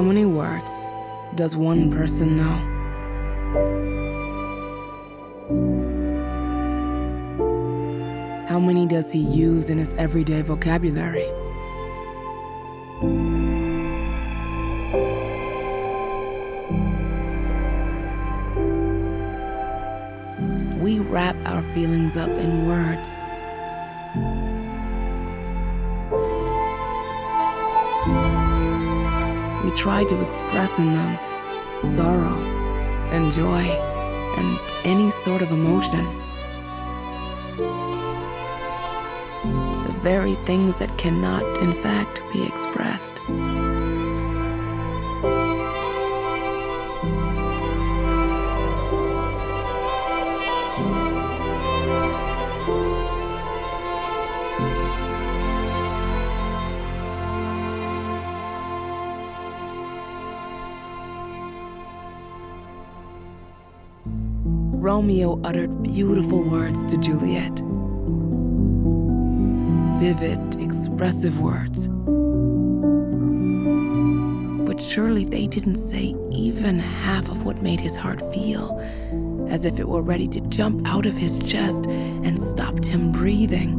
How many words does one person know? How many does he use in his everyday vocabulary? We wrap our feelings up in words. We try to express in them sorrow and joy and any sort of emotion. The very things that cannot, in fact, be expressed. Romeo uttered beautiful words to Juliet. Vivid, expressive words. But surely they didn't say even half of what made his heart feel, as if it were ready to jump out of his chest and stopped him breathing.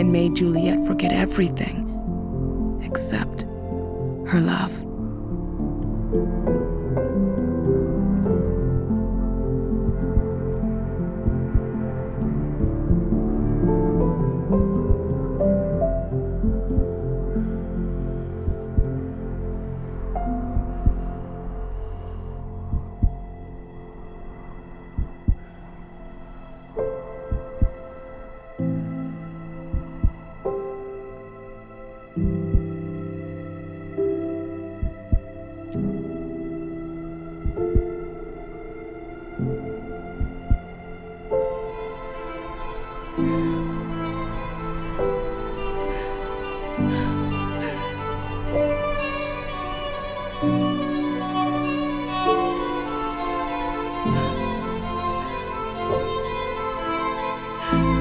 It made Juliet forget everything except her love thank you Bye.